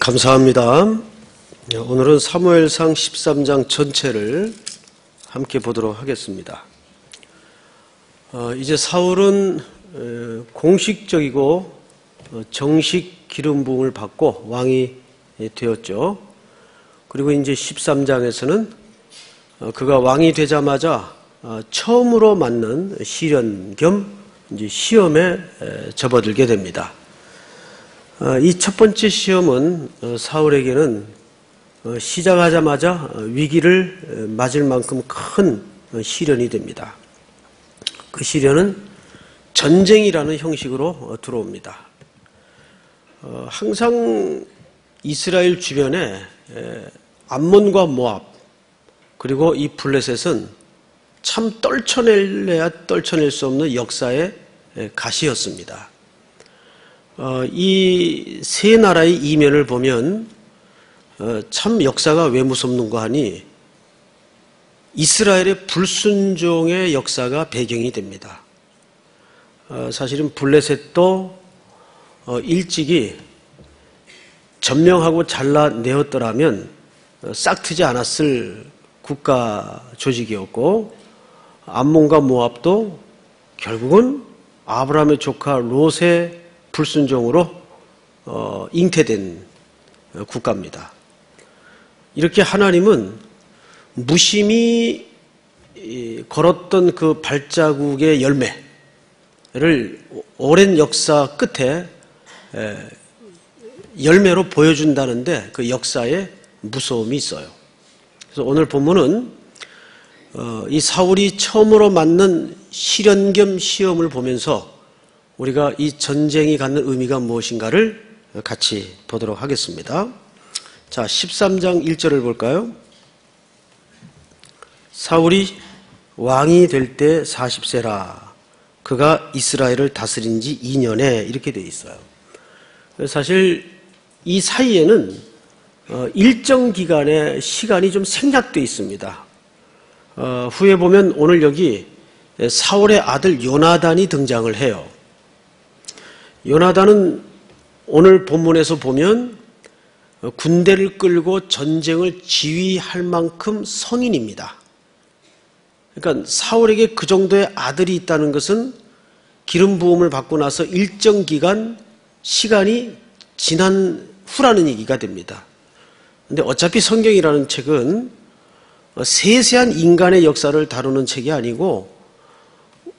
네, 감사합니다. 오늘은 사무엘상 13장 전체를 함께 보도록 하겠습니다. 어, 이제 사울은 어, 공식적이고 어, 정식 기름 부음을 받고 왕이 되었죠. 그리고 이제 13장에서는 어, 그가 왕이 되자마자 어, 처음으로 맞는 시련 겸 이제 시험에 접어들게 됩니다. 어, 이첫 번째 시험은 사울에게는 시작하자마자 위기를 맞을 만큼 큰 시련이 됩니다. 그 시련은 전쟁이라는 형식으로 들어옵니다. 항상 이스라엘 주변에 암몬과 모압 그리고 이 블레셋은 참 떨쳐낼래야 떨쳐낼 수 없는 역사의 가시였습니다. 어, 이 세 나라의 이면을 보면 어, 참 역사가 왜 무섭는가 하니 이스라엘의 불순종의 역사가 배경이 됩니다. 어, 사실은 블레셋도 일찍이 점령하고 잘라내었더라면 싹트지 않았을 국가 조직이었고 암몬과 모압도 결국은 아브라함의 조카 롯의 불순종으로 어, 잉태된 국가입니다. 이렇게 하나님은 무심히 걸었던 그 발자국의 열매를 오랜 역사 끝에 열매로 보여준다는데 그 역사에 무서움이 있어요. 그래서 오늘 본문은 어, 이 사울이 처음으로 맞는 시련 겸 시험을 보면서 우리가 이 전쟁이 갖는 의미가 무엇인가를 같이 보도록 하겠습니다. 자, 13장 1절을 볼까요? 사울이 왕이 될 때 40세라. 그가 이스라엘을 다스린 지 2년에 이렇게 되어 있어요. 사실 이 사이에는 어, 일정 기간의 시간이 좀 생략되어 있습니다. 어, 후에 보면 오늘 여기 사울의 아들 요나단이 등장을 해요. 요나단은 오늘 본문에서 보면 군대를 끌고 전쟁을 지휘할 만큼 성인입니다. 그러니까 사울에게 그 정도의 아들이 있다는 것은 기름 부음을 받고 나서 일정 기간 시간이 지난 후라는 얘기가 됩니다. 근데 어차피 성경이라는 책은 세세한 인간의 역사를 다루는 책이 아니고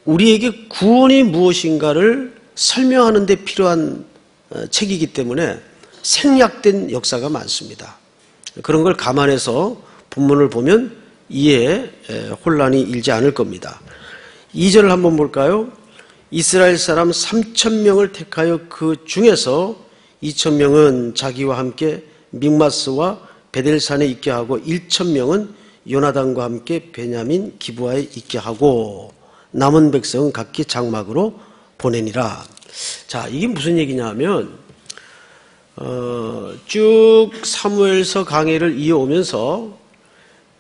우리에게 구원이 무엇인가를 설명하는 데 필요한 어, 책이기 때문에 생략된 역사가 많습니다. 그런 걸 감안해서 본문을 보면 이해에 혼란이 일지 않을 겁니다. 2절을 한번 볼까요? 이스라엘 사람 3천 명을 택하여 그 중에서 2천 명은 자기와 함께 믹마스와 베델산에 있게 하고 1천 명은 요나단과 함께 베냐민 기부하에 있게 하고 남은 백성은 각기 장막으로 보내니라. 자, 이게 무슨 얘기냐면 어, 쭉 사무엘서 강해를 이어오면서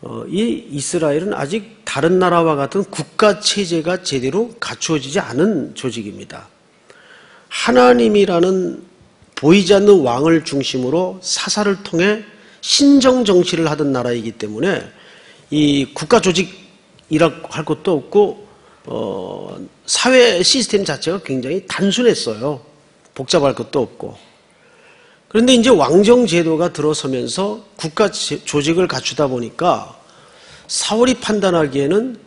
어, 이 이스라엘은 아직 다른 나라와 같은 국가 체제가 제대로 갖추어지지 않은 조직입니다. 하나님이라는 보이지 않는 왕을 중심으로 사사를 통해 신정 정치를 하던 나라이기 때문에 이 국가 조직이라고 할 것도 없고 어, 사회 시스템 자체가 굉장히 단순했어요. 복잡할 것도 없고. 그런데 이제 왕정 제도가 들어서면서 국가 조직을 갖추다 보니까 사월이 판단하기에는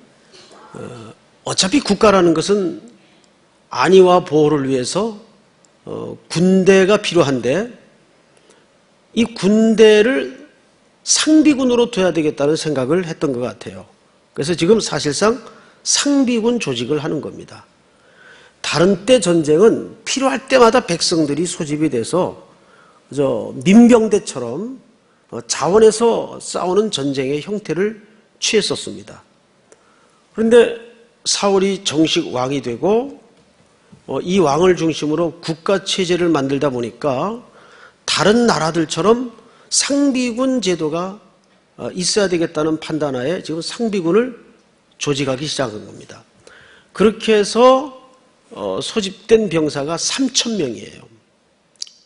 어, 어차피 국가라는 것은 안위와 보호를 위해서 어, 군대가 필요한데 이 군대를 상비군으로 둬야 되겠다는 생각을 했던 것 같아요. 그래서 지금 사실상 상비군 조직을 하는 겁니다. 다른 때 전쟁은 필요할 때마다 백성들이 소집이 돼서 저 민병대처럼 어, 자원에서 싸우는 전쟁의 형태를 취했었습니다. 그런데 사울이 정식 왕이 되고 어, 이 왕을 중심으로 국가 체제를 만들다 보니까 다른 나라들처럼 상비군 제도가 어, 있어야 되겠다는 판단하에 지금 상비군을 조직하기 시작한 겁니다. 그렇게 해서 어, 소집된 병사가 3천 명이에요.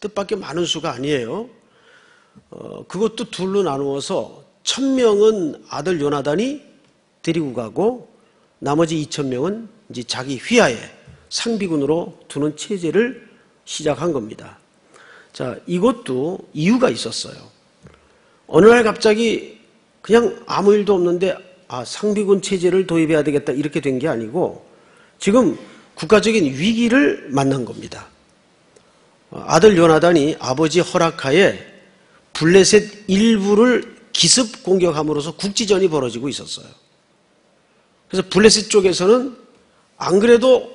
뜻밖의 많은 수가 아니에요. 어, 그것도 둘로 나누어서 천 명은 아들 요나단이 데리고 가고 나머지 이천 명은 이제 자기 휘하에 상비군으로 두는 체제를 시작한 겁니다. 자, 이것도 이유가 있었어요. 어느 날 갑자기 그냥 아무 일도 없는데 아, 상비군 체제를 도입해야 되겠다 이렇게 된 게 아니고 지금 국가적인 위기를 만난 겁니다. 아들 요나단이 아버지 허락하에 블레셋 일부를 기습 공격함으로써 국지전이 벌어지고 있었어요. 그래서 블레셋 쪽에서는 안 그래도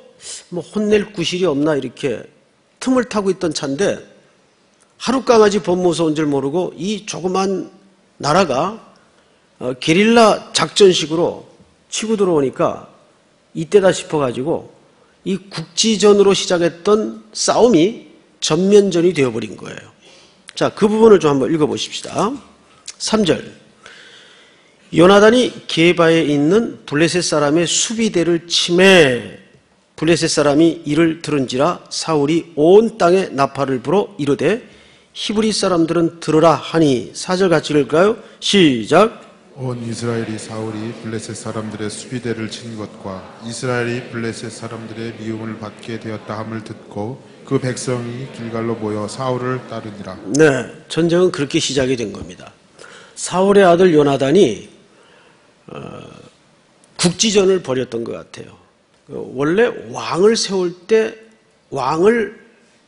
뭐 혼낼 구실이 없나 이렇게 틈을 타고 있던 차인데 하루 강아지 법 무서운 줄 모르고 이 조그만 나라가 어, 게릴라 작전식으로 치고 들어오니까 이때다 싶어가지고 이 국지전으로 시작했던 싸움이 전면전이 되어버린 거예요. 자, 그 부분을 좀 한번 읽어보십시다. 3절. 요나단이 게바에 있는 블레셋 사람의 수비대를 침해 블레셋 사람이 이를 들은지라 사울이 온 땅에 나팔을 불어 이르되 히브리 사람들은 들으라 하니 사절 같이 읽을까요? 시작. 온 이스라엘이 사울이 블레셋 사람들의 수비대를 친 것과 이스라엘이 블레셋 사람들의 미움을 받게 되었다 함을 듣고 그 백성이 길갈로 모여 사울을 따르니라. 네, 전쟁은 그렇게 시작이 된 겁니다. 사울의 아들 요나단이 어, 국지전을 벌였던 것 같아요. 원래 왕을 세울 때 왕을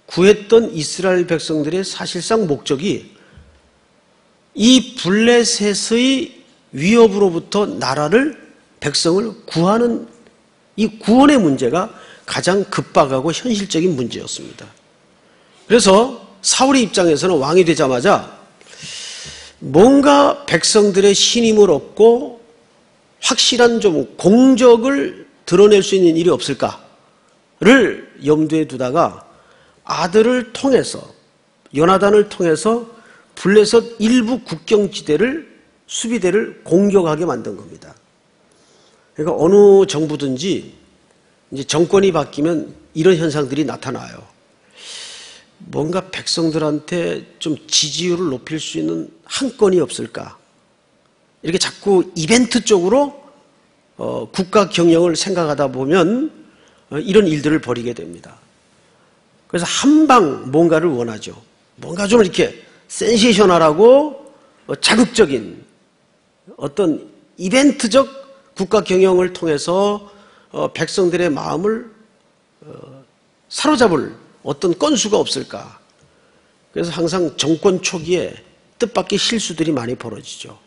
구했던 이스라엘 백성들의 사실상 목적이 이 블레셋의 위협으로부터 나라를 백성을 구하는 이 구원의 문제가 가장 급박하고 현실적인 문제였습니다. 그래서 사울의 입장에서는 왕이 되자마자 뭔가 백성들의 신임을 얻고 확실한 좀 공적을 드러낼 수 있는 일이 없을까를 염두에 두다가 아들을 통해서 연하단을 통해서 블레셋 일부 국경지대를 수비대를 공격하게 만든 겁니다. 그러니까 어느 정부든지 이제 정권이 바뀌면 이런 현상들이 나타나요. 뭔가 백성들한테 좀 지지율을 높일 수 있는 한 건이 없을까? 이렇게 자꾸 이벤트 쪽으로 어, 국가 경영을 생각하다 보면 어, 이런 일들을 벌이게 됩니다. 그래서 한방 뭔가를 원하죠. 뭔가 좀 이렇게 센세이셔널하고 어, 자극적인 어떤 이벤트적 국가 경영을 통해서 어, 백성들의 마음을 어, 사로잡을 어떤 건수가 없을까. 그래서 항상 정권 초기에 뜻밖의 실수들이 많이 벌어지죠.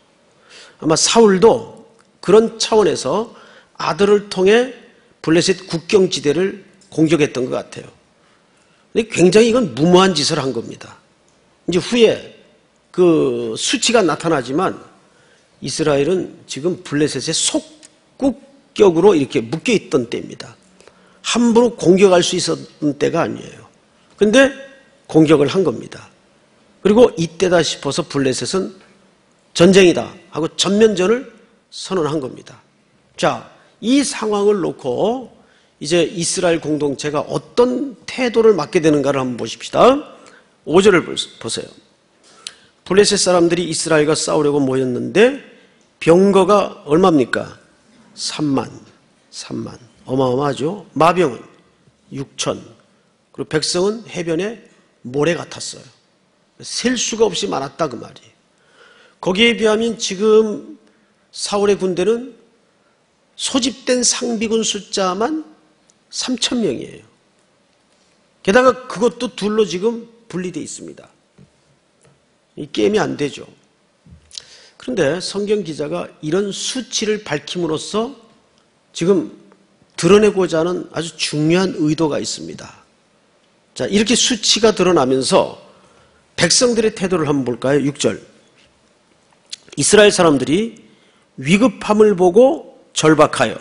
아마 사울도 그런 차원에서 아들을 통해 블레셋 국경지대를 공격했던 것 같아요. 근데 굉장히 이건 무모한 짓을 한 겁니다. 이제 후에 그 수치가 나타나지만 이스라엘은 지금 블레셋의 속국격으로 이렇게 묶여 있던 때입니다. 함부로 공격할 수 있었던 때가 아니에요. 근데 공격을 한 겁니다. 그리고 이때다 싶어서 블레셋은 전쟁이다 하고 전면전을 선언한 겁니다. 자, 이 상황을 놓고 이제 이스라엘 공동체가 어떤 태도를 맡게 되는가를 한번 보십시다. 5절을 보세요. 블레셋 사람들이 이스라엘과 싸우려고 모였는데 병거가 얼마입니까? 3만. 3만. 어마어마하죠? 마병은 6천. 그리고 백성은 해변에 모래 같았어요. 셀 수가 없이 많았다 그 말이에요. 거기에 비하면 지금 사울의 군대는 소집된 상비군 숫자만 3천 명이에요. 게다가 그것도 둘로 지금 분리되어 있습니다. 이 게임이 안 되죠. 그런데 성경 기자가 이런 수치를 밝힘으로써 지금 드러내고자 하는 아주 중요한 의도가 있습니다. 자, 이렇게 수치가 드러나면서 백성들의 태도를 한번 볼까요? 6절. 이스라엘 사람들이 위급함을 보고 절박하여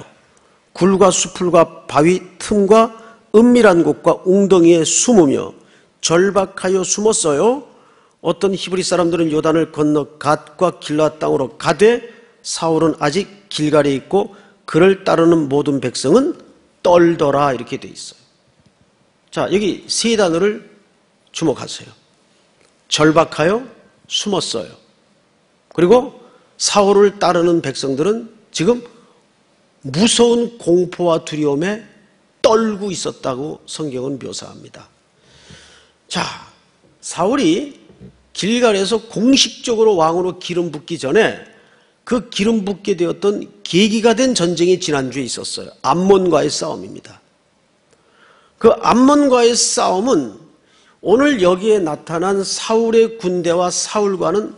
굴과 수풀과 바위 틈과 은밀한 곳과 웅덩이에 숨으며 절박하여 숨었어요. 어떤 히브리 사람들은 요단을 건너 갓과 길라 땅으로 가되 사울은 아직 길갈에 있고 그를 따르는 모든 백성은 떨더라 이렇게 돼 있어요. 자 여기 세 단어를 주목하세요. 절박하여 숨었어요. 그리고 사울을 따르는 백성들은 지금 무서운 공포와 두려움에 떨고 있었다고 성경은 묘사합니다. 자, 사울이 길갈에서 공식적으로 왕으로 기름 붓기 전에 그 기름 붓게 되었던 계기가 된 전쟁이 지난주에 있었어요. 암몬과의 싸움입니다. 그 암몬과의 싸움은 오늘 여기에 나타난 사울의 군대와 사울과는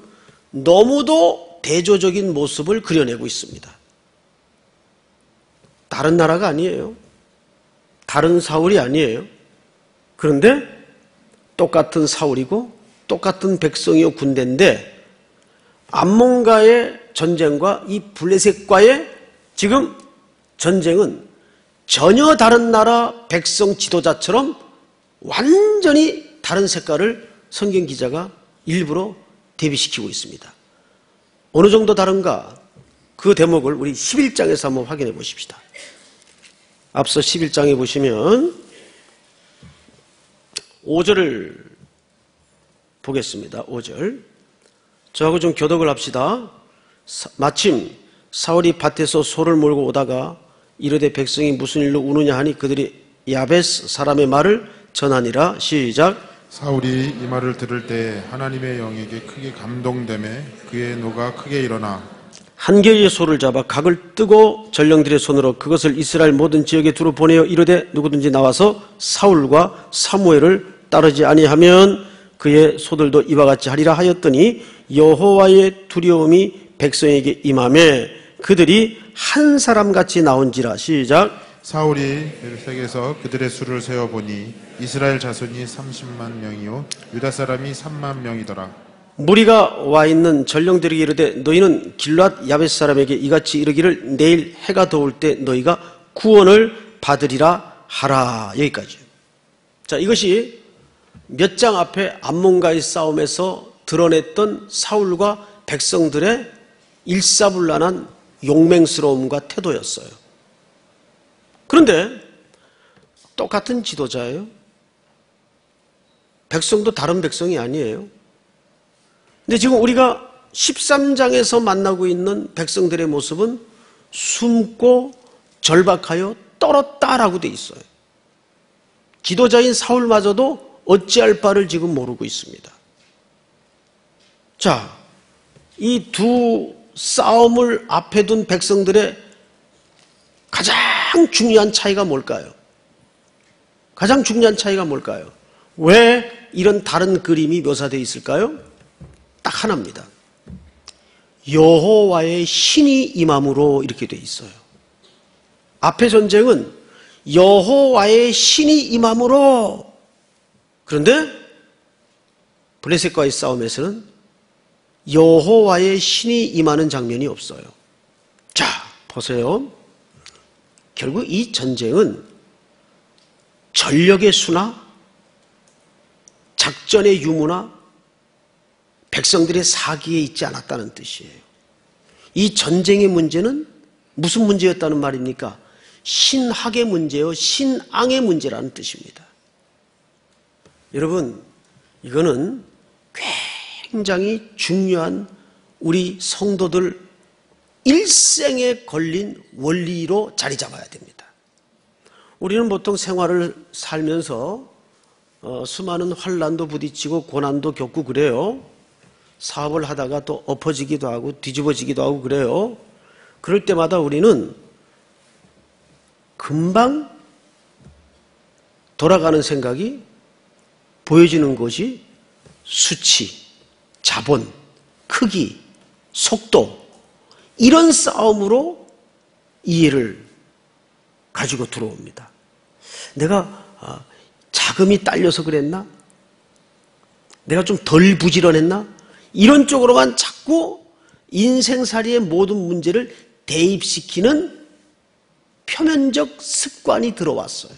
너무도 대조적인 모습을 그려내고 있습니다. 다른 나라가 아니에요. 다른 사울이 아니에요. 그런데 똑같은 사울이고 똑같은 백성이요 군대인데 암몬과의 전쟁과 이 블레셋과의 지금 전쟁은 전혀 다른 나라 백성 지도자처럼 완전히 다른 색깔을 성경 기자가 일부러 대비시키고 있습니다. 어느 정도 다른가? 그 대목을 우리 11장에서 한번 확인해 보십시다. 앞서 11장에 보시면 5절을 보겠습니다. 5절. 저하고 좀 교독을 합시다. 마침 사울이 밭에서 소를 몰고 오다가 이르되 백성이 무슨 일로 우느냐 하니 그들이 야베스 사람의 말을 전하니라 시작 사울이 이 말을 들을 때 하나님의 영에게 크게 감동됨에 그의 노가 크게 일어나 한 개의 소를 잡아 각을 뜨고 전령들의 손으로 그것을 이스라엘 모든 지역에 두루 보내어 이르되 누구든지 나와서 사울과 사무엘을 따르지 아니하면 그의 소들도 이와 같이 하리라 하였더니 여호와의 두려움이 백성에게 임함에 그들이 한 사람 같이 나온지라. 시작. 사울이 벨색에서 그들의 수를 세어 보니 이스라엘 자손이 30만 명이요 유다 사람이 3만 명이더라. 무리가 와 있는 전령들에게 이르되 너희는 길랏 야벳 사람에게 이같이 이르기를 내일 해가 더울 때 너희가 구원을 받으리라 하라. 여기까지. 자 이것이 몇 장 앞에 암몬가의 싸움에서 드러냈던 사울과 백성들의 일사불란한 용맹스러움과 태도였어요. 그런데 똑같은 지도자예요. 백성도 다른 백성이 아니에요. 근데 지금 우리가 13장에서 만나고 있는 백성들의 모습은 숨고 절박하여 떨었다라고 돼 있어요. 지도자인 사울마저도 어찌할 바를 지금 모르고 있습니다. 자, 이 두 싸움을 앞에 둔 백성들의 가장 중요한 차이가 뭘까요? 가장 중요한 차이가 뭘까요? 왜 이런 다른 그림이 묘사되어 있을까요? 딱 하나입니다. 여호와의 신이 임함으로 이렇게 돼 있어요. 앞의 전쟁은 여호와의 신이 임함으로 그런데 블레셋과의 싸움에서는 여호와의 신이 임하는 장면이 없어요. 자, 보세요. 결국 이 전쟁은 전력의 수나 작전의 유무나 백성들의 사기에 있지 않았다는 뜻이에요. 이 전쟁의 문제는 무슨 문제였다는 말입니까? 신학의 문제요, 신앙의 문제라는 뜻입니다. 여러분, 이거는 굉장히 중요한 우리 성도들 일생에 걸린 원리로 자리 잡아야 됩니다. 우리는 보통 생활을 살면서 어, 수많은 환란도 부딪히고 고난도 겪고 그래요. 사업을 하다가 또 엎어지기도 하고 뒤집어지기도 하고 그래요. 그럴 때마다 우리는 금방 돌아가는 생각이 보여지는 것이 수치, 자본, 크기, 속도 이런 싸움으로 이해를 가지고 들어옵니다. 내가 아, 자금이 딸려서 그랬나? 내가 좀 덜 부지런했나? 이런 쪽으로만 자꾸 인생살이의 모든 문제를 대입시키는 표면적 습관이 들어왔어요.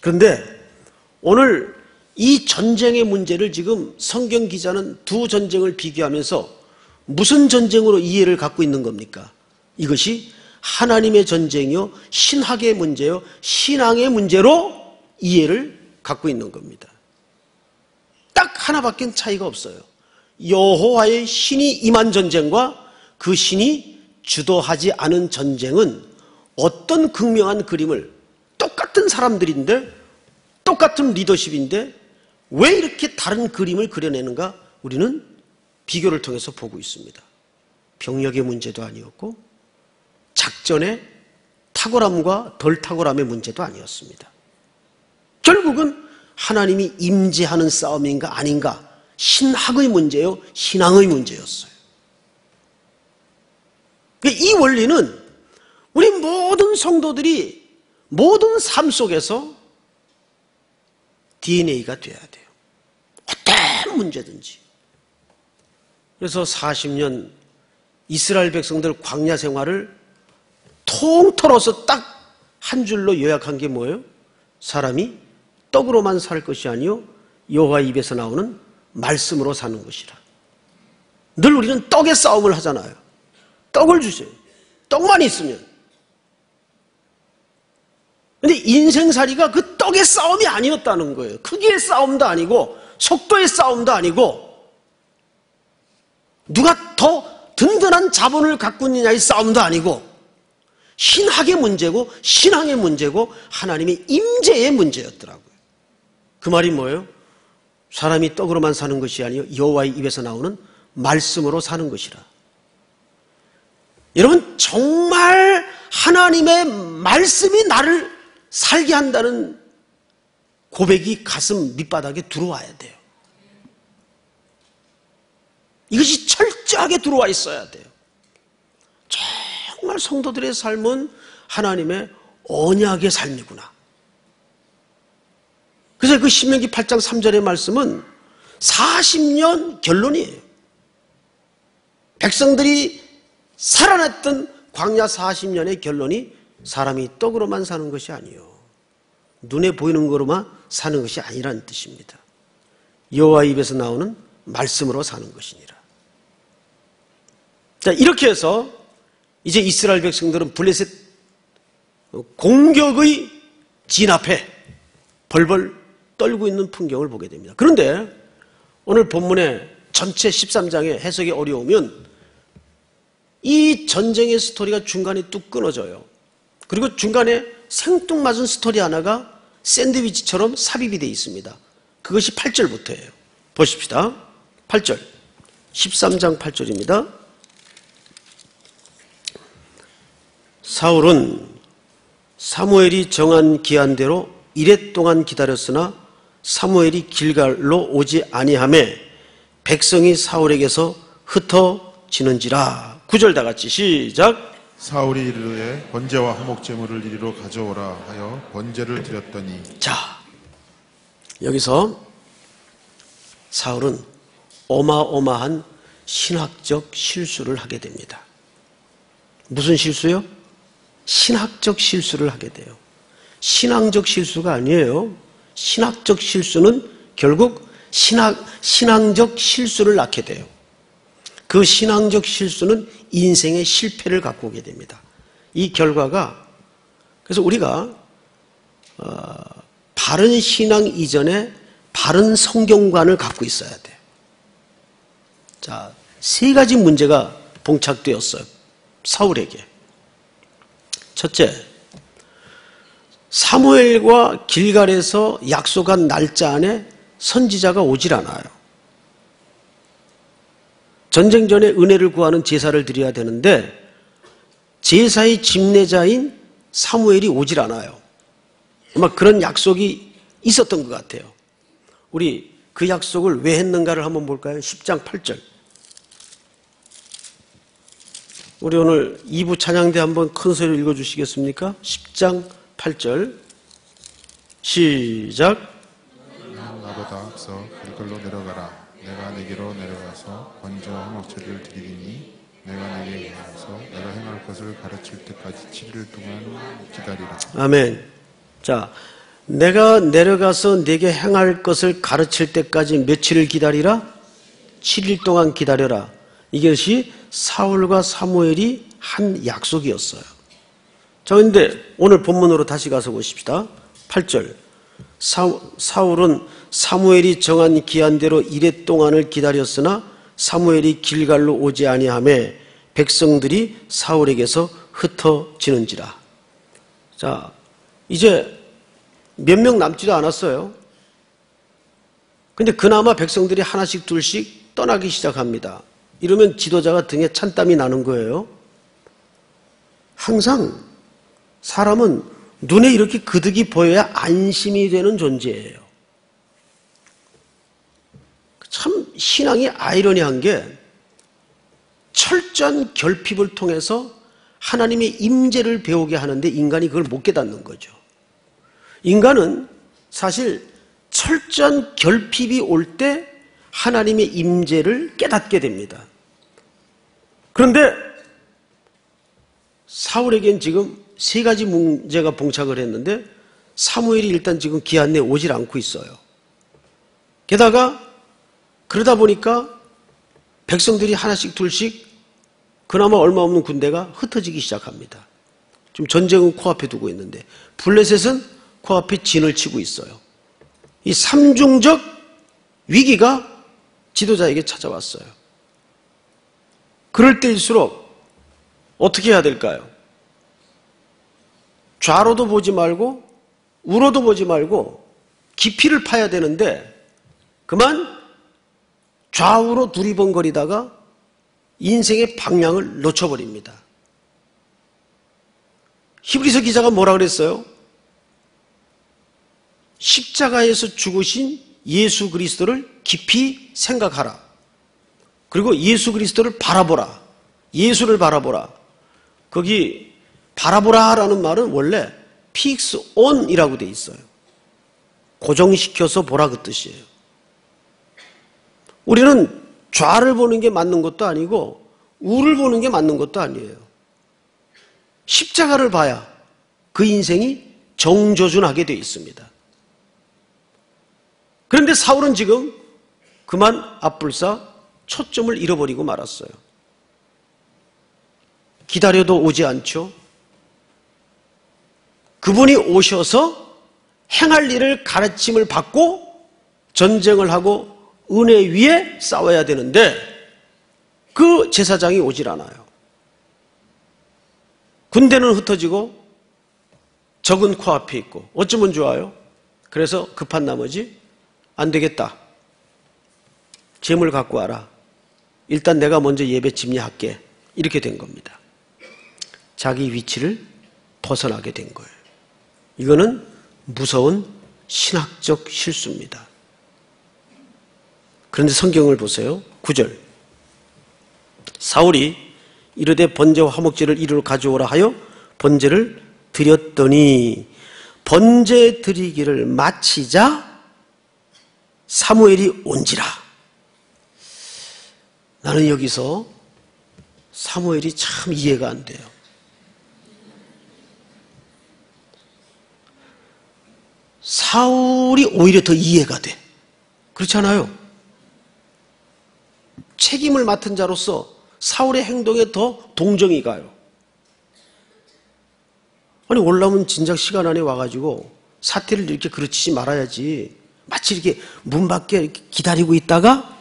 그런데 오늘 이 전쟁의 문제를 지금 성경 기자는 두 전쟁을 비교하면서 무슨 전쟁으로 이해를 갖고 있는 겁니까? 이것이 하나님의 전쟁이요, 신학의 문제요, 신앙의 문제로 이해를 갖고 있는 겁니다. 딱 하나밖에 차이가 없어요. 여호와의 신이 임한 전쟁과 그 신이 주도하지 않은 전쟁은 어떤 극명한 그림을 똑같은 사람들인데 똑같은 리더십인데 왜 이렇게 다른 그림을 그려내는가 우리는 비교를 통해서 보고 있습니다. 병력의 문제도 아니었고 작전의 탁월함과 덜 탁월함의 문제도 아니었습니다. 결국은 하나님이 임재하는 싸움인가 아닌가 신학의 문제요 신앙의 문제였어요. 이 원리는 우리 모든 성도들이 모든 삶 속에서 DNA가 돼야 돼요. 어떤 문제든지. 그래서 40년 이스라엘 백성들 광야 생활을 통틀어서 딱 한 줄로 요약한 게 뭐예요? 사람이 떡으로만 살 것이 아니요 여호와 입에서 나오는 말씀으로 사는 것이라. 늘 우리는 떡의 싸움을 하잖아요. 떡을 주세요. 떡만 있으면. 근데 인생살이가 그 떡의 싸움이 아니었다는 거예요. 크기의 싸움도 아니고 속도의 싸움도 아니고 누가 더 든든한 자본을 갖고 있느냐의 싸움도 아니고 신학의 문제고 신앙의 문제고 하나님의 임재의 문제였더라고요. 그 말이 뭐예요? 사람이 떡으로만 사는 것이 아니요 여호와의 입에서 나오는 말씀으로 사는 것이라. 여러분 정말 하나님의 말씀이 나를 살게 한다는 고백이 가슴 밑바닥에 들어와야 돼요. 이것이 철저하게 들어와 있어야 돼요. 정말 성도들의 삶은 하나님의 언약의 삶이구나. 그래서 그 신명기 8장 3절의 말씀은 40년 결론이에요. 백성들이 살아났던 광야 40년의 결론이 사람이 떡으로만 사는 것이 아니요. 눈에 보이는 거로만 사는 것이 아니라는 뜻입니다. 여호와 입에서 나오는 말씀으로 사는 것이니라. 자, 이렇게 해서 이제 이스라엘 백성들은 블레셋 공격의 진 앞에 벌벌 떨고 있는 풍경을 보게 됩니다. 그런데 오늘 본문의 전체 13장의 해석이 어려우면 이 전쟁의 스토리가 중간에 뚝 끊어져요. 그리고 중간에 생뚱맞은 스토리 하나가 샌드위치처럼 삽입이 되어 있습니다. 그것이 8절부터예요. 보십시다. 8절. 13장 8절입니다. 사울은 사무엘이 정한 기한대로 이래 동안 기다렸으나 사무엘이 길갈로 오지 아니함에 백성이 사울에게서 흩어지는지라. 구절 다 같이 시작. 사울이 이르되 번제와 화목제물을 이리로 가져오라 하여 번제를 드렸더니 자, 여기서 사울은 어마어마한 신학적 실수를 하게 됩니다. 무슨 실수요? 신학적 실수를 하게 돼요. 신앙적 실수가 아니에요. 신학적 실수는 결국 신학, 신앙적 실수를 낳게 돼요. 그 신앙적 실수는 인생의 실패를 갖고 오게 됩니다. 이 결과가 그래서 우리가 어, 바른 신앙 이전에 바른 성경관을 갖고 있어야 돼. 자, 세 가지 문제가 봉착되었어요. 사울에게. 첫째, 사무엘과 길갈에서 약속한 날짜 안에 선지자가 오질 않아요. 전쟁 전에 은혜를 구하는 제사를 드려야 되는데 제사의 집례자인 사무엘이 오질 않아요. 아마 그런 약속이 있었던 것 같아요. 우리 그 약속을 왜 했는가를 한번 볼까요? 10장 8절. 우리 오늘 2부 찬양대 한번 큰 소리로 읽어주시겠습니까? 10장 8절 시작 나보다 앞서 길걸로 내려가라 내가 내게로 내려가서 번제와 화목제를 드리니 내가 내게 가서 내가 행할 것을 가르칠 때까지 7일 동안 기다리라 아멘 자 내가 내려가서 내게 행할 것을 가르칠 때까지 며칠을 기다리라? 7일 동안 기다려라 이것이 사울과 사무엘이 한 약속이었어요 자, 근데 오늘 본문으로 다시 가서 보십시다. 8절. 사, 사울은 사무엘이 정한 기한대로 이래 동안을 기다렸으나 사무엘이 길갈로 오지 아니하매 백성들이 사울에게서 흩어지는지라. 자, 이제 몇 명 남지도 않았어요. 근데 그나마 백성들이 하나씩 둘씩 떠나기 시작합니다. 이러면 지도자가 등에 찬땀이 나는 거예요. 항상 사람은 눈에 이렇게 그득이 보여야 안심이 되는 존재예요. 참 신앙이 아이러니한 게 철저한 결핍을 통해서 하나님의 임재를 배우게 하는데 인간이 그걸 못 깨닫는 거죠. 인간은 사실 철저한 결핍이 올 때 하나님의 임재를 깨닫게 됩니다. 그런데 사울에겐 지금 세 가지 문제가 봉착을 했는데 사무엘이 일단 지금 기한 내에 오질 않고 있어요. 게다가 그러다 보니까 백성들이 하나씩 둘씩 그나마 얼마 없는 군대가 흩어지기 시작합니다. 지금 전쟁은 코앞에 두고 있는데 블레셋은 코앞에 진을 치고 있어요. 이 삼중적 위기가 지도자에게 찾아왔어요. 그럴 때일수록 어떻게 해야 될까요? 좌로도 보지 말고 우로도 보지 말고 깊이를 파야 되는데 그만 좌우로 두리번거리다가 인생의 방향을 놓쳐버립니다. 히브리서 기자가 뭐라 그랬어요? 십자가에서 죽으신 예수 그리스도를 깊이 생각하라. 그리고 예수 그리스도를 바라보라. 예수를 바라보라. 거기 바라보라라는 말은 원래 fix on이라고 돼 있어요. 고정시켜서 보라 그 뜻이에요. 우리는 좌를 보는 게 맞는 것도 아니고 우를 보는 게 맞는 것도 아니에요. 십자가를 봐야 그 인생이 정조준하게 되어 있습니다. 그런데 사울은 지금 그만 앞불사 초점을 잃어버리고 말았어요. 기다려도 오지 않죠. 그분이 오셔서 행할 일을 가르침을 받고 전쟁을 하고 은혜 위에 싸워야 되는데 그 제사장이 오질 않아요. 군대는 흩어지고 적은 코앞에 있고 어쩌면 좋아요? 그래서 급한 나머지 안 되겠다. 재물 갖고 와라. 일단 내가 먼저 예배 집례할게. 이렇게 된 겁니다. 자기 위치를 벗어나게 된 거예요. 이거는 무서운 신학적 실수입니다. 그런데 성경을 보세요. 9절. 사울이 이르되 번제와 화목제를 이리로 가져오라 하여 번제를 드렸더니 번제 드리기를 마치자 사무엘이 온지라. 나는 여기서 사무엘이 참 이해가 안 돼요. 사울이 오히려 더 이해가 돼. 그렇잖아요. 책임을 맡은 자로서 사울의 행동에 더 동정이 가요. 아니 올라오면 진작 시간 안에 와가지고 사태를 이렇게 그르치지 말아야지. 마치 이렇게 문 밖에 이렇게 기다리고 있다가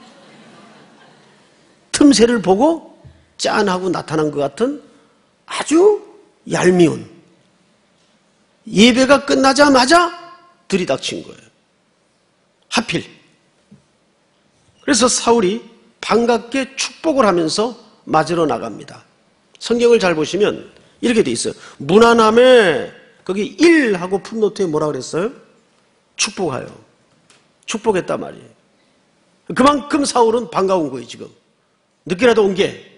틈새를 보고 짠하고 나타난 것 같은 아주 얄미운 예배가 끝나자마자 들이닥친 거예요. 하필. 그래서 사울이 반갑게 축복을 하면서 맞으러 나갑니다. 성경을 잘 보시면 이렇게 돼 있어요. 무난함에 거기 일 하고 풋노트에 뭐라 그랬어요? 축복하여. 축복했단 말이에요. 그만큼 사울은 반가운 거예요, 지금. 늦게라도 온 게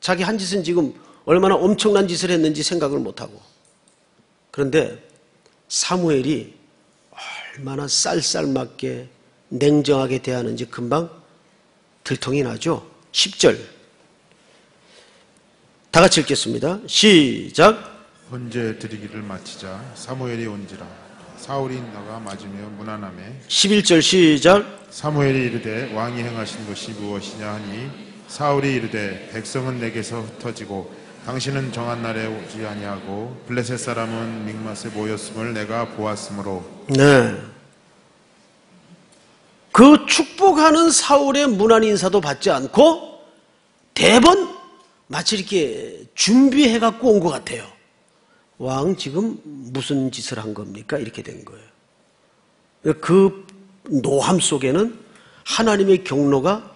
자기 한 짓은 지금 얼마나 엄청난 짓을 했는지 생각을 못하고. 그런데 사무엘이 얼마나 쌀쌀맞게 냉정하게 대하는지 금방 들통이 나죠. 10절. 다 같이 읽겠습니다. 시작. 번제 드리기를 마치자 사무엘이 온지라 사울이 나가 맞으며 무난함에 11절 시작. 사무엘이 이르되 왕이 행하신 것이 무엇이냐 하니 사울이 이르되 백성은 내게서 흩어지고 당신은 정한 날에 오지 아니하고 블레셋 사람은 믹맛에 모였음을 내가 보았으므로 네. 그 축복하는 사울의 문안 인사도 받지 않고 대번 마치 이렇게 준비해 갖고 온 것 같아요. 왕 지금 무슨 짓을 한 겁니까? 이렇게 된 거예요. 그 노함 속에는 하나님의 경로가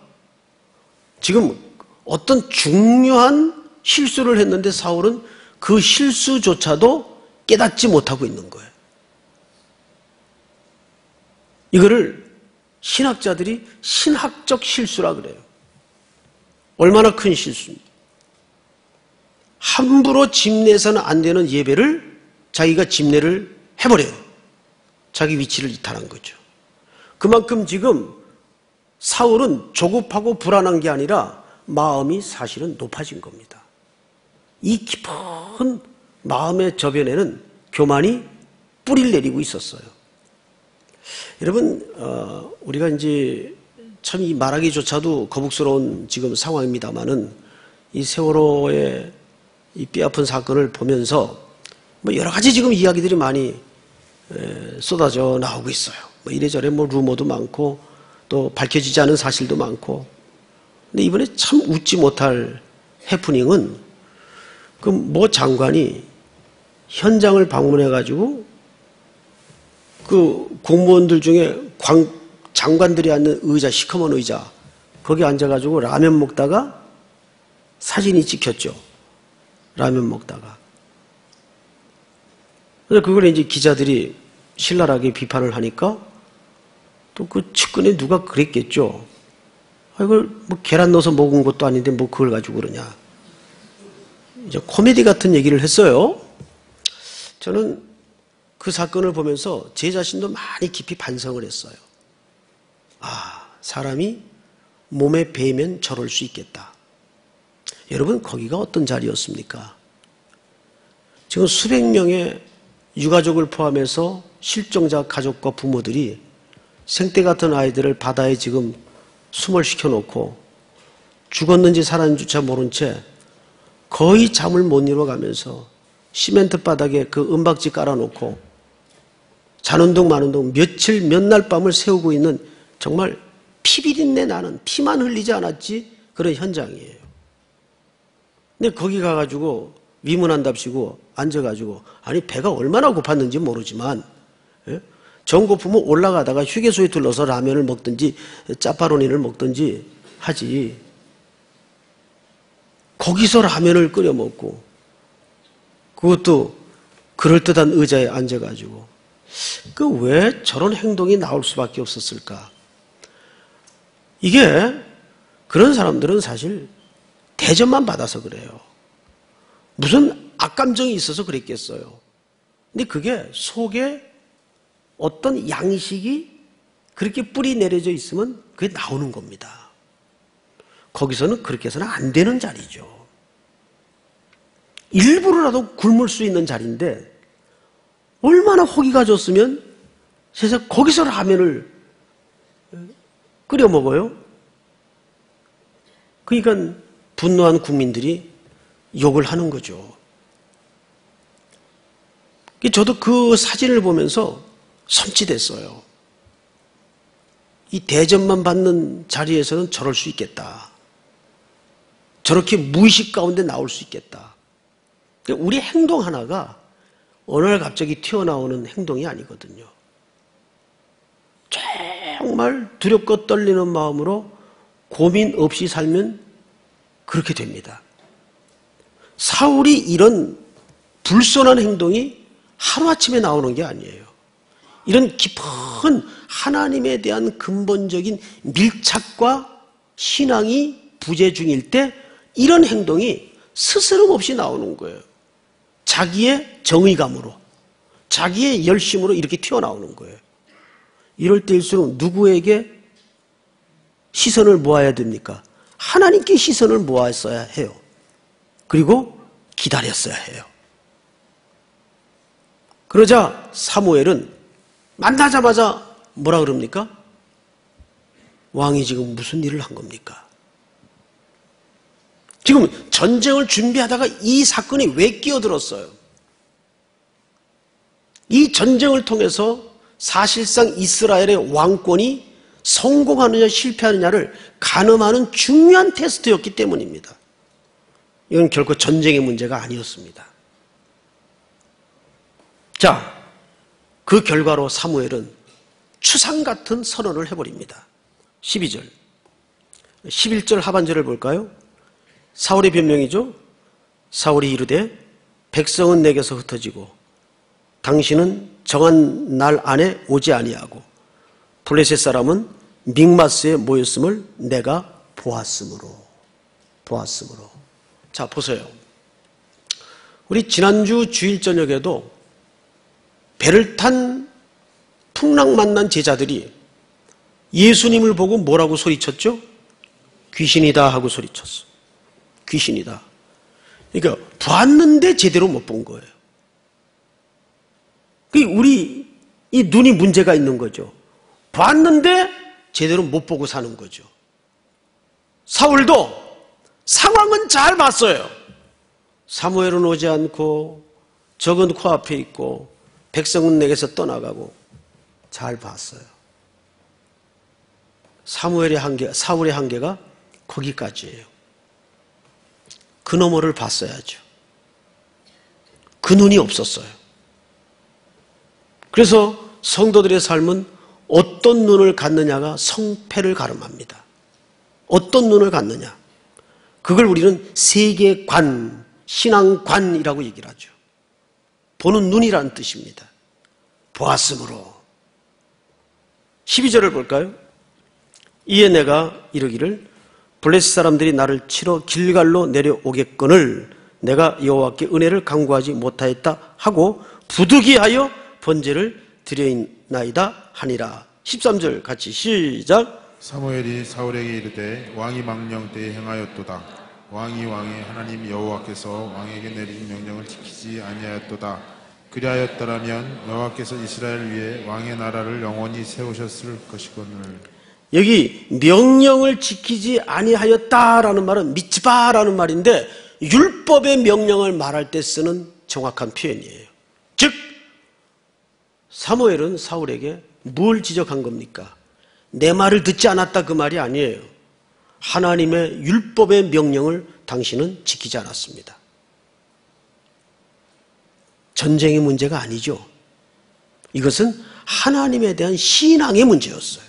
지금 어떤 중요한 실수를 했는데 사울은 그 실수조차도 깨닫지 못하고 있는 거예요. 이거를 신학자들이 신학적 실수라 그래요. 얼마나 큰 실수입니다. 함부로 집내서는 안 되는 예배를 자기가 집내를 해버려요. 자기 위치를 이탈한 거죠. 그만큼 지금 사울은 조급하고 불안한 게 아니라 마음이 사실은 높아진 겁니다. 이 깊은 마음의 저변에는 교만이 뿌리를 내리고 있었어요. 여러분, 어, 우리가 이제 참 이 말하기조차도 거북스러운 지금 상황입니다만은 이 세월호의 이 뼈아픈 사건을 보면서 뭐 여러 가지 지금 이야기들이 많이 쏟아져 나오고 있어요. 뭐 이래저래 뭐 루머도 많고 또 밝혀지지 않은 사실도 많고. 근데 이번에 참 웃지 못할 해프닝은 그뭐 장관이 현장을 방문해 가지고 그 공무원들 중에 광, 장관들이 앉는 의자 시커먼 의자 거기 앉아 가지고 라면 먹다가 사진이 찍혔죠. 라면 먹다가. 그래서 그걸 이제 기자들이 신랄하게 비판을 하니까 또 그 측근에 누가 그랬겠죠. 아, 이걸 뭐 계란 넣어서 먹은 것도 아닌데 뭐 그걸 가지고 그러냐. 이제 코미디 같은 얘기를 했어요. 저는 그 사건을 보면서 제 자신도 많이 깊이 반성을 했어요. 아, 사람이 몸에 배면 저럴 수 있겠다. 여러분, 거기가 어떤 자리였습니까? 지금 수백 명의 유가족을 포함해서 실종자 가족과 부모들이 생떼 같은 아이들을 바다에 지금 숨을 시켜놓고 죽었는지 살았는지조차 모른 채 거의 잠을 못 이뤄가면서 시멘트 바닥에 그 은박지 깔아놓고 마는 둥 며칠 몇 날 밤을 세우고 있는 정말 피비린내 나는 피만 흘리지 않았지 그런 현장이에요. 근데 거기 가가지고 위문한답시고 앉아가지고 아니 배가 얼마나 고팠는지 모르지만 예? 정 고프면 올라가다가 휴게소에 들러서 라면을 먹든지 짜파로니를 먹든지 하지 거기서 라면을 끓여 먹고 그것도 그럴듯한 의자에 앉아가지고 그 왜 저런 행동이 나올 수밖에 없었을까? 이게 그런 사람들은 사실 대접만 받아서 그래요. 무슨 악감정이 있어서 그랬겠어요. 근데 그게 속에 어떤 양식이 그렇게 뿌리 내려져 있으면 그게 나오는 겁니다. 거기서는 그렇게 해서는 안 되는 자리죠. 일부러라도 굶을 수 있는 자리인데 얼마나 호기가 좋으면 세상 거기서 라면을 끓여 먹어요? 그러니까 분노한 국민들이 욕을 하는 거죠. 저도 그 사진을 보면서 섬찟했어요. 이 대접만 받는 자리에서는 저럴 수 있겠다. 저렇게 무의식 가운데 나올 수 있겠다. 우리 행동 하나가 어느 날 갑자기 튀어나오는 행동이 아니거든요. 정말 두렵고 떨리는 마음으로 고민 없이 살면 그렇게 됩니다. 사울이 이런 불손한 행동이 하루아침에 나오는 게 아니에요. 이런 깊은 하나님에 대한 근본적인 밀착과 신앙이 부재 중일 때 이런 행동이 스스럼 없이 나오는 거예요. 자기의 정의감으로, 자기의 열심으로 이렇게 튀어나오는 거예요. 이럴 때일수록 누구에게 시선을 모아야 됩니까? 하나님께 시선을 모았어야 해요. 그리고 기다렸어야 해요. 그러자 사무엘은 만나자마자 뭐라 그럽니까? 왕이 지금 무슨 일을 한 겁니까? 지금 전쟁을 준비하다가 이 사건이 왜 끼어들었어요? 이 전쟁을 통해서 사실상 이스라엘의 왕권이 성공하느냐 실패하느냐를 가늠하는 중요한 테스트였기 때문입니다. 이건 결코 전쟁의 문제가 아니었습니다. 자, 그 결과로 사무엘은 추상 같은 선언을 해버립니다. 12절. 11절 하반절을 볼까요? 사울의 변명이죠. 사울이 이르되 백성은 내게서 흩어지고 당신은 정한 날 안에 오지 아니하고 블레셋 사람은 믹마스에 모였음을 내가 보았으므로 보았으므로 자 보세요. 우리 지난주 주일 저녁에도 배를 탄 풍랑 만난 제자들이 예수님을 보고 뭐라고 소리쳤죠? 귀신이다 하고 소리쳤어. 귀신이다. 그러니까 봤는데 제대로 못 본 거예요. 그 우리 이 눈이 문제가 있는 거죠. 봤는데 제대로 못 보고 사는 거죠. 사울도 상황은 잘 봤어요. 사무엘은 오지 않고 적은 코앞에 있고 백성은 내게서 떠나가고 잘 봤어요. 사무엘의 한계, 사울의 한계가 거기까지예요. 그 너머를 봤어야죠. 그 눈이 없었어요. 그래서 성도들의 삶은 어떤 눈을 갖느냐가 성패를 가름합니다. 어떤 눈을 갖느냐. 그걸 우리는 세계관, 신앙관이라고 얘기를 하죠. 보는 눈이라는 뜻입니다. 보았으므로. 12절을 볼까요? 이에 내가 이르기를 블레스 사람들이 나를 치러 길갈로 내려오겠거늘 내가 여호와께 은혜를 강구하지 못하였다 하고 부득이하여 번제를 드려있나이다 하니라. 13절 같이 시작. 사무엘이 사울에게 이르되 왕이 망령 때에 행하였도다. 왕이 왕의 하나님 여호와께서 왕에게 내린 명령을 지키지 아니하였도다. 그리하였더라면 여호와께서 이스라엘 위에 왕의 나라를 영원히 세우셨을 것이거늘. 여기 명령을 지키지 아니하였다라는 말은 미츠바라는 말인데 율법의 명령을 말할 때 쓰는 정확한 표현이에요. 즉 사무엘은 사울에게 뭘 지적한 겁니까? 내 말을 듣지 않았다 그 말이 아니에요. 하나님의 율법의 명령을 당신은 지키지 않았습니다. 전쟁의 문제가 아니죠. 이것은 하나님에 대한 신앙의 문제였어요.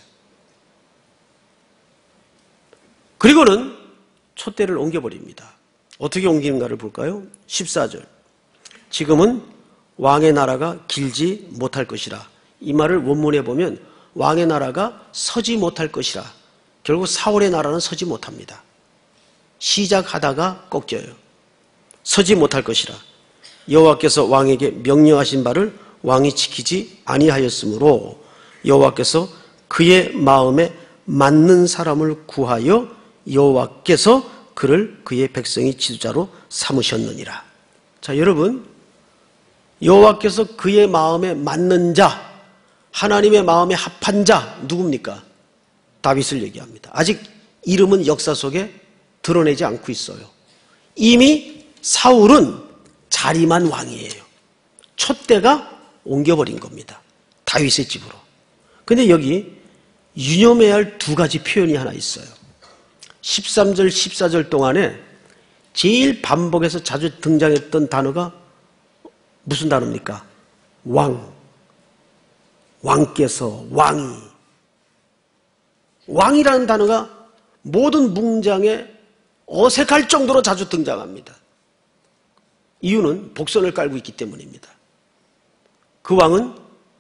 그리고는 촛대를 옮겨버립니다. 어떻게 옮기는가를 볼까요? 14절. 지금은 왕의 나라가 길지 못할 것이라. 이 말을 원문에 보면 왕의 나라가 서지 못할 것이라. 결국 사울의 나라는 서지 못합니다. 시작하다가 꺾여요. 서지 못할 것이라. 여호와께서 왕에게 명령하신 바를 왕이 지키지 아니하였으므로 여호와께서 그의 마음에 맞는 사람을 구하여 여호와께서 그를 그의 백성의 지도자로 삼으셨느니라. 자, 여러분 여호와께서 그의 마음에 맞는 자, 하나님의 마음에 합한 자 누굽니까? 다윗을 얘기합니다. 아직 이름은 역사 속에 드러내지 않고 있어요. 이미 사울은 자리만 왕이에요. 촛대가 옮겨버린 겁니다. 다윗의 집으로. 근데 여기 유념해야 할 두 가지 표현이 하나 있어요. 13절, 14절 동안에 제일 반복해서 자주 등장했던 단어가 무슨 단어입니까? 왕. 왕께서, 왕이. 왕이라는 단어가 모든 문장에 어색할 정도로 자주 등장합니다. 이유는 복선을 깔고 있기 때문입니다. 그 왕은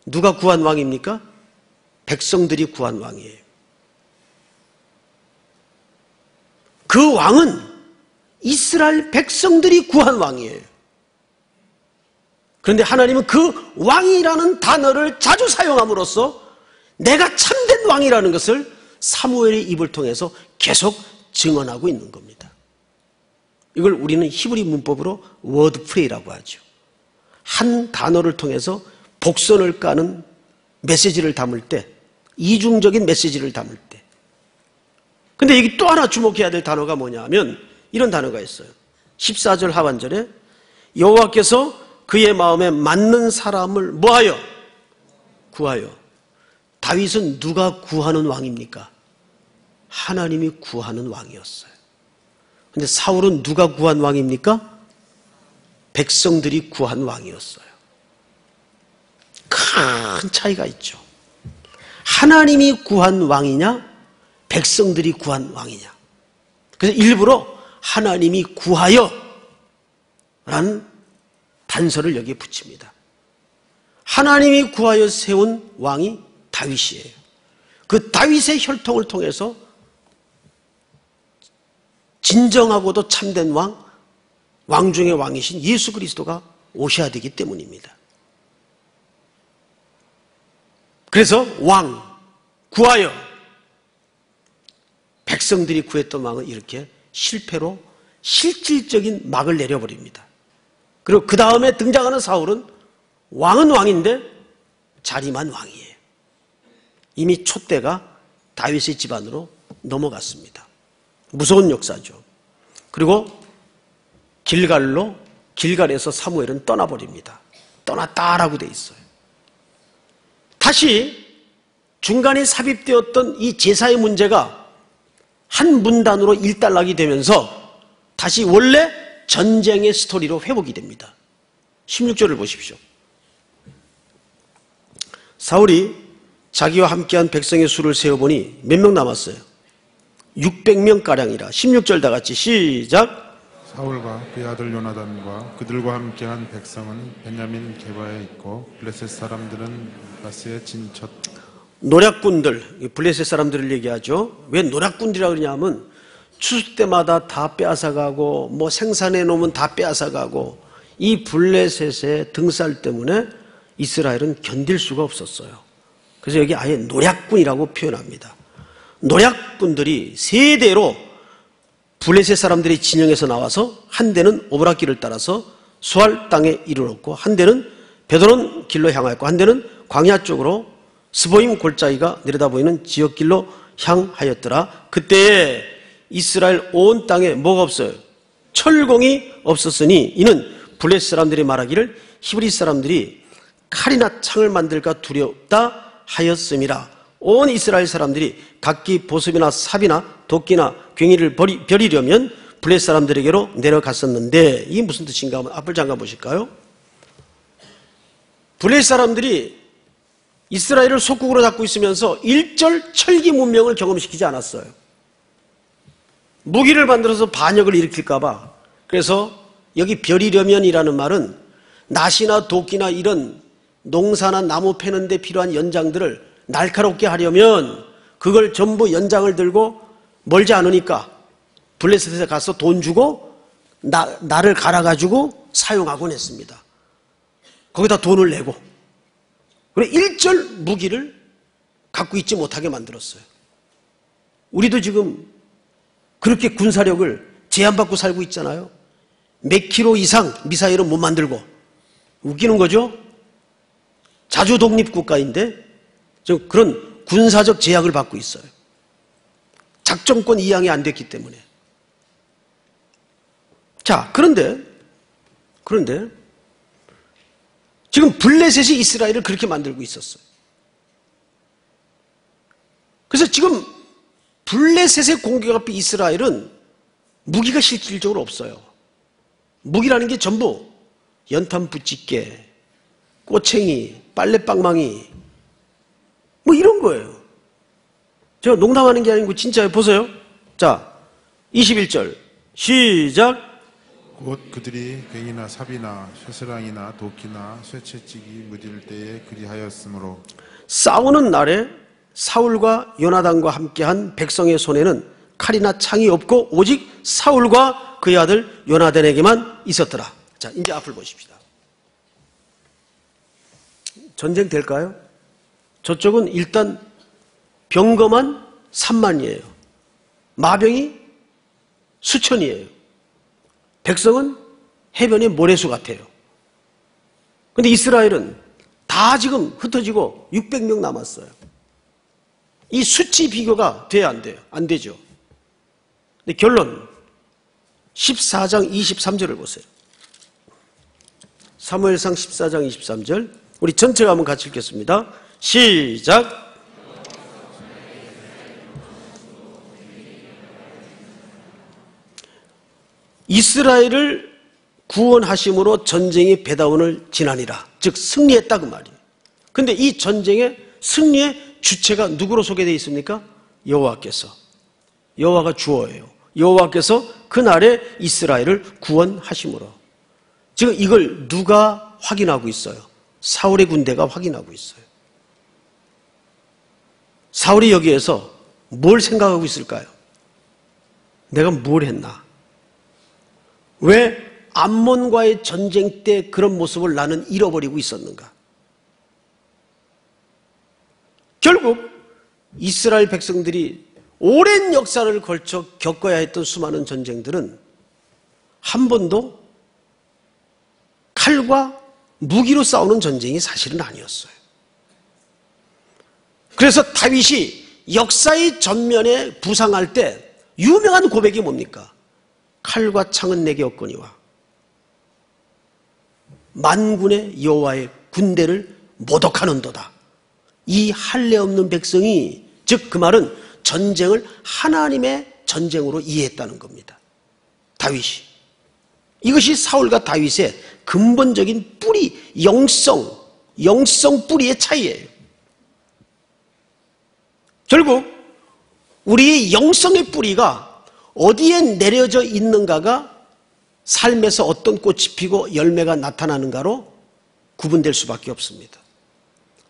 누가 구한 왕입니까? 백성들이 구한 왕이에요. 그 왕은 이스라엘 백성들이 구한 왕이에요. 그런데 하나님은 그 왕이라는 단어를 자주 사용함으로써 내가 참된 왕이라는 것을 사무엘의 입을 통해서 계속 증언하고 있는 겁니다. 이걸 우리는 히브리 문법으로 word play라고 하죠. 한 단어를 통해서 복선을 까는 메시지를 담을 때, 이중적인 메시지를 담을 때. 근데 여기 또 하나 주목해야 될 단어가 뭐냐면 이런 단어가 있어요. 14절 하반절에 여호와께서 그의 마음에 맞는 사람을 뭐하여? 구하여. 다윗은 누가 구하는 왕입니까? 하나님이 구하는 왕이었어요. 근데 사울은 누가 구한 왕입니까? 백성들이 구한 왕이었어요. 큰 차이가 있죠. 하나님이 구한 왕이냐? 백성들이 구한 왕이냐? 그래서 일부러 하나님이 구하여 라는 단서를 여기에 붙입니다. 하나님이 구하여 세운 왕이 다윗이에요. 그 다윗의 혈통을 통해서 진정하고도 참된 왕, 왕 중의 왕이신 예수 그리스도가 오셔야 되기 때문입니다. 그래서 왕, 구하여 백성들이 구했던 왕은 이렇게 실패로 실질적인 막을 내려버립니다. 그리고 그 다음에 등장하는 사울은 왕은 왕인데 자리만 왕이에요. 이미 촛대가 다윗의 집안으로 넘어갔습니다. 무서운 역사죠. 그리고 길갈로 길갈에서 사무엘은 떠나버립니다. 떠났다라고 돼 있어요. 다시 중간에 삽입되었던 이 제사의 문제가 한 문단으로 일단락이 되면서 다시 원래 전쟁의 스토리로 회복이 됩니다. 16절을 보십시오. 사울이 자기와 함께한 백성의 수를 세어보니 몇 명 남았어요? 600명가량이라 16절 다 같이 시작 사울과 그의 아들 요나단과 그들과 함께한 백성은 베냐민 게바에 있고 블레셋 사람들은 바스에 진쳤 노략군들 블레셋 사람들을 얘기하죠. 왜 노략군들이라고 그러냐면 추수 때마다 다 빼앗아가고 뭐 생산해 놓으면 다 빼앗아가고 이 블레셋의 등쌀 때문에 이스라엘은 견딜 수가 없었어요. 그래서 여기 아예 노략군이라고 표현합니다. 노략군들이 세대로 블레셋 사람들이 진영에서 나와서 한 대는 오브라길을 따라서 수알 땅에 이르렀고 한 대는 벧호론 길로 향하였고 한 대는 광야 쪽으로 스보임 골짜기가 내려다보이는 지역길로 향하였더라. 그때 이스라엘 온 땅에 뭐가 없어요? 철공이 없었으니 이는 블레셋 사람들이 말하기를 히브리 사람들이 칼이나 창을 만들까 두렵다 하였음이라. 온 이스라엘 사람들이 각기 보습이나 삽이나 도끼나 괭이를 버리, 벼리려면 블레 사람들에게로 내려갔었는데 이게 무슨 뜻인가 한번 앞을 잠가 보실까요? 블레 사람들이 이스라엘을 속국으로 잡고 있으면서 일절 철기 문명을 경험시키지 않았어요. 무기를 만들어서 반역을 일으킬까봐. 그래서 여기 벼리려면이라는 말은 낫이나 도끼나 이런 농사나 나무 패는 데 필요한 연장들을 날카롭게 하려면 그걸 전부 연장을 들고 멀지 않으니까 블레셋에 가서 돈 주고 나, 나를 갈아가지고 사용하곤 했습니다. 거기다 돈을 내고. 그래 일절 무기를 갖고 있지 못하게 만들었어요. 우리도 지금 그렇게 군사력을 제한받고 살고 있잖아요. 몇 킬로 이상 미사일은 못 만들고. 웃기는 거죠? 자주 독립 국가인데 그런 군사적 제약을 받고 있어요. 작전권 이양이 안 됐기 때문에. 자, 그런데, 그런데, 지금 블레셋이 이스라엘을 그렇게 만들고 있었어요. 그래서 지금 블레셋의 공격 앞에 이스라엘은 무기가 실질적으로 없어요. 무기라는 게 전부 연탄 붙집게, 꼬챙이, 빨래방망이, 뭐 이런 거예요. 제가 농담하는 게 아니고 진짜요. 보세요. 자, 21절. 시작. 곧 그들이 괭이나 삽이나 쇠스랑이나 도끼나 쇠채찍이 무딜 때에 그리하였으므로 싸우는 날에 사울과 요나단과 함께한 백성의 손에는 칼이나 창이 없고 오직 사울과 그의 아들 요나단에게만 있었더라. 자, 이제 앞을 보십시다. 전쟁 될까요? 저쪽은 일단 병거만 3만이에요. 마병이 수천이에요. 백성은 해변의 모래수 같아요. 근데 이스라엘은 다 지금 흩어지고 600명 남았어요. 이 수치 비교가 돼야 안 돼요? 안 되죠. 근데 결론 14장 23절을 보세요. 사무엘상 14장 23절 우리 전체가 한번 같이 읽겠습니다. 시작. 이스라엘을 구원하심으로 전쟁이 배다원을 지나니라. 즉 승리했다 그 말이에요. 근데 이 전쟁의 승리의 주체가 누구로 소개되어 있습니까? 여호와께서. 여호와가 주어예요. 여호와께서 그날에 이스라엘을 구원하심으로. 지금 이걸 누가 확인하고 있어요? 사울의 군대가 확인하고 있어요. 사울이 여기에서 뭘 생각하고 있을까요? 내가 뭘 했나? 왜 암몬과의 전쟁 때 그런 모습을 나는 잃어버리고 있었는가? 결국 이스라엘 백성들이 오랜 역사를 걸쳐 겪어야 했던 수많은 전쟁들은 한 번도 칼과 무기로 싸우는 전쟁이 사실은 아니었어요. 그래서 다윗이 역사의 전면에 부상할 때 유명한 고백이 뭡니까? 칼과 창은 내게 없거니와 만군의 여호와의 군대를 모독하는도다. 이 할례 없는 백성이 즉 그 말은 전쟁을 하나님의 전쟁으로 이해했다는 겁니다. 다윗이 이것이 사울과 다윗의 근본적인 뿌리 영성 영성 뿌리의 차이예요. 결국 우리의 영성의 뿌리가 어디에 내려져 있는가가 삶에서 어떤 꽃이 피고 열매가 나타나는가로 구분될 수밖에 없습니다.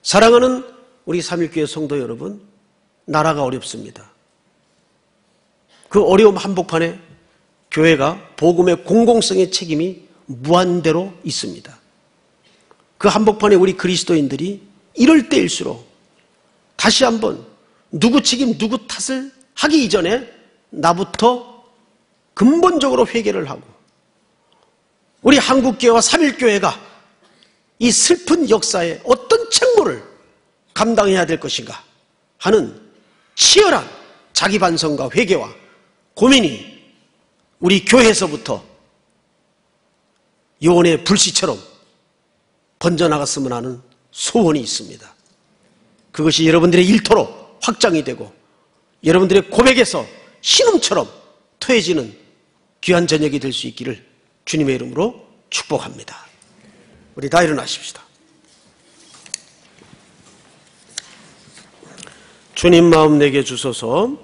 사랑하는 우리 삼일교회 성도 여러분, 나라가 어렵습니다. 그 어려움 한복판에 교회가 복음의 공공성의 책임이 무한대로 있습니다. 그 한복판에 우리 그리스도인들이 이럴 때일수록 다시 한번 누구 책임 누구 탓을 하기 이전에 나부터 근본적으로 회개를 하고 우리 한국교회와 삼일교회가 이 슬픈 역사에 어떤 책무를 감당해야 될 것인가 하는 치열한 자기 반성과 회개와 고민이 우리 교회에서부터 요원의 불씨처럼 번져나갔으면 하는 소원이 있습니다. 그것이 여러분들의 일터로 확장이 되고 여러분들의 고백에서 신음처럼 토해지는 귀한 저녁이 될 수 있기를 주님의 이름으로 축복합니다. 우리 다 일어나십시다. 주님 마음 내게 주소서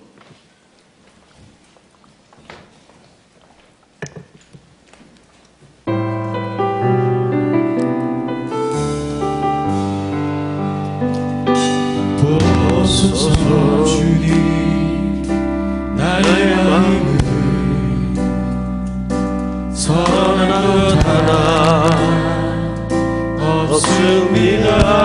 번더 고백하겠습니다.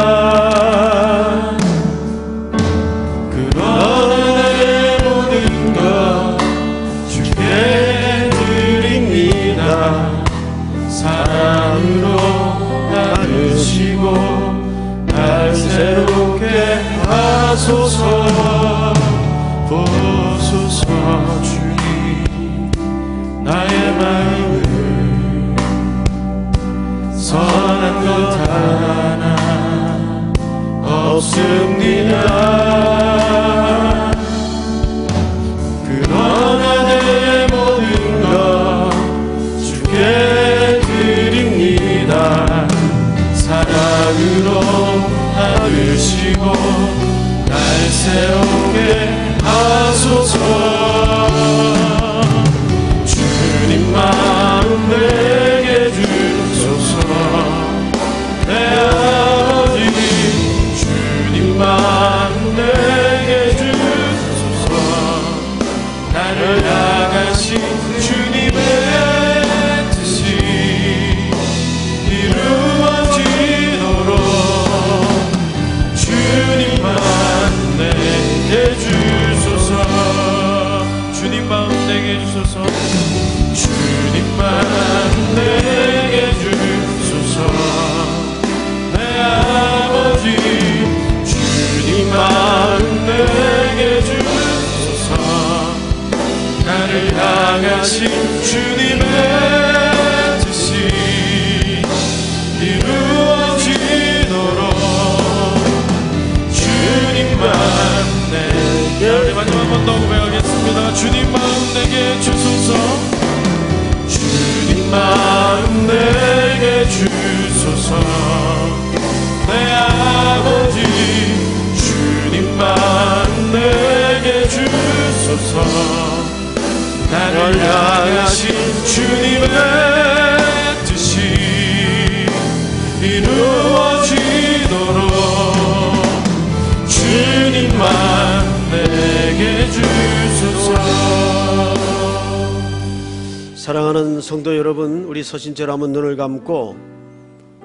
서신처럼 한번 눈을 감고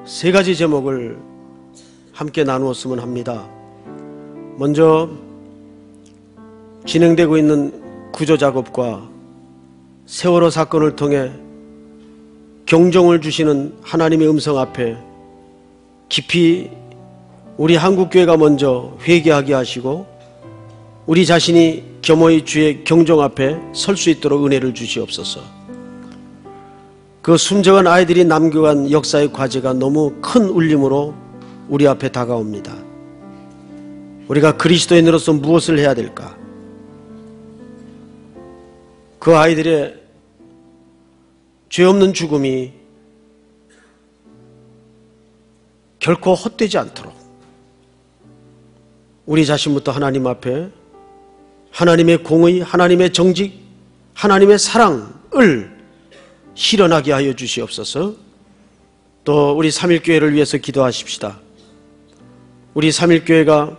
세 가지 제목을 함께 나누었으면 합니다. 먼저 진행되고 있는 구조 작업과 세월호 사건을 통해 경종을 주시는 하나님의 음성 앞에 깊이 우리 한국교회가 먼저 회개하게 하시고 우리 자신이 겸허히 주의 경종 앞에 설 수 있도록 은혜를 주시옵소서. 그 숨정한 아이들이 남겨간 역사의 과제가 너무 큰 울림으로 우리 앞에 다가옵니다. 우리가 그리스도인으로서 무엇을 해야 될까? 그 아이들의 죄 없는 죽음이 결코 헛되지 않도록 우리 자신부터 하나님 앞에 하나님의 공의, 하나님의 정직, 하나님의 사랑을 실현하게 하여 주시옵소서. 또 우리 삼일교회를 위해서 기도하십시다. 우리 삼일교회가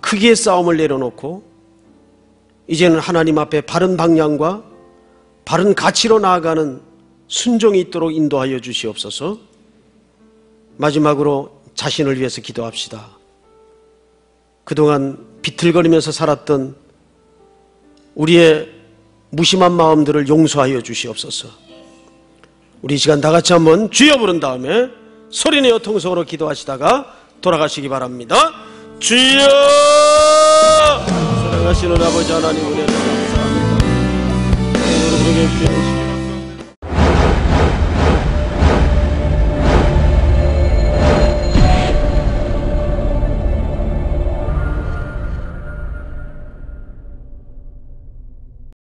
크기의 싸움을 내려놓고 이제는 하나님 앞에 바른 방향과 바른 가치로 나아가는 순종이 있도록 인도하여 주시옵소서. 마지막으로 자신을 위해서 기도합시다. 그동안 비틀거리면서 살았던 우리의 무심한 마음들을 용서하여 주시옵소서. 우리 시간 다 같이 한번 주여 부른 다음에 소리내어 통성으로 기도하시다가 돌아가시기 바랍니다. 주여! 사랑하시는 아버지 하나님 은혜를 감사합니다.